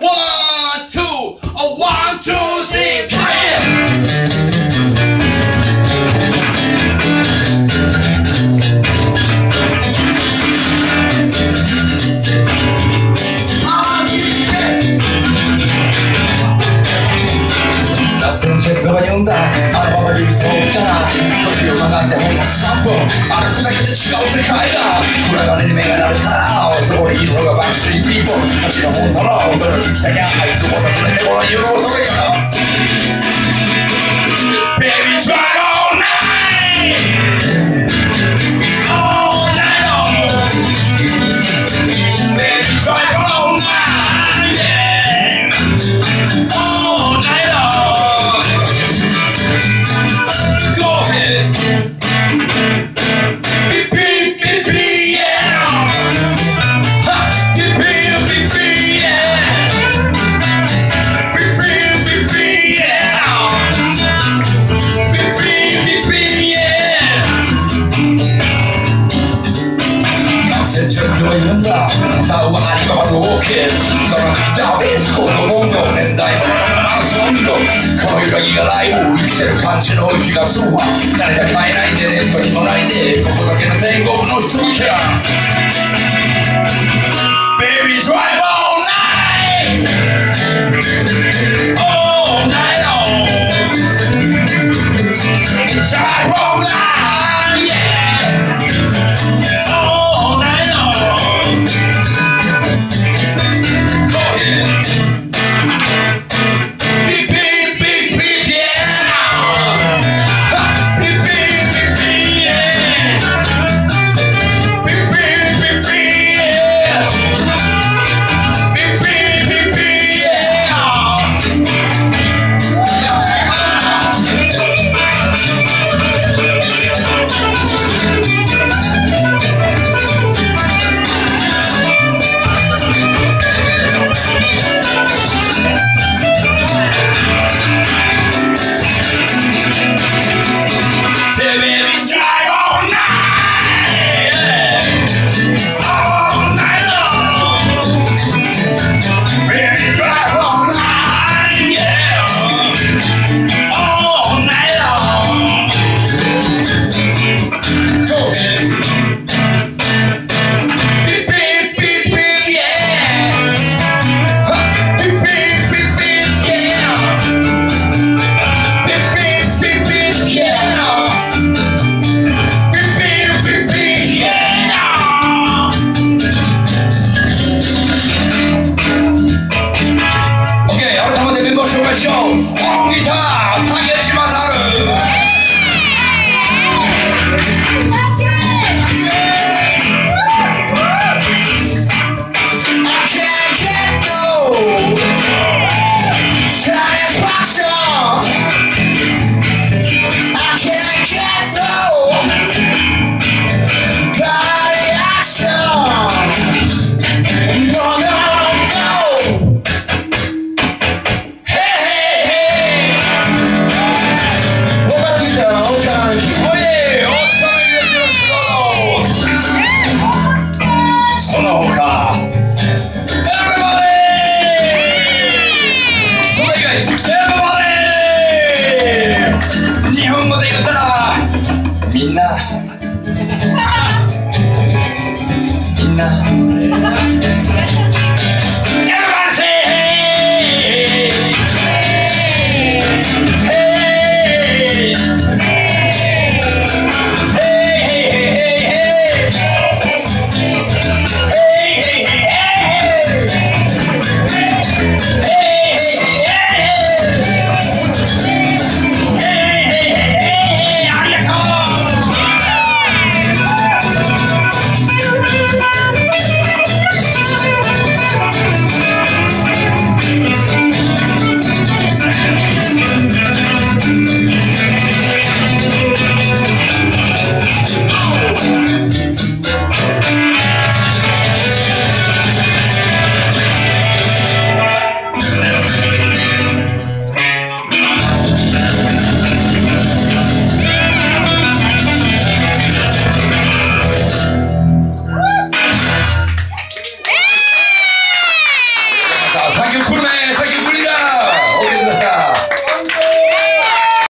Whoa! 人に呼んだあの場が指とったら時を曲がってほんの3分歩くだけで違う世界だ裏金に目がれたらそこにいるのがバックスリーピーポーち本当の驚ききたきゃあいつもの連れてこのれから。何かはどうけだがダメですこの本の年代のマスの色この揺らぎがないもう生きてる感じの気がするわ誰か変えないでネットにもないでここだけの天国の人じゃ Baby drive all night. All Night On drive Show on guitar. Target. 言ったのみんな。みんな。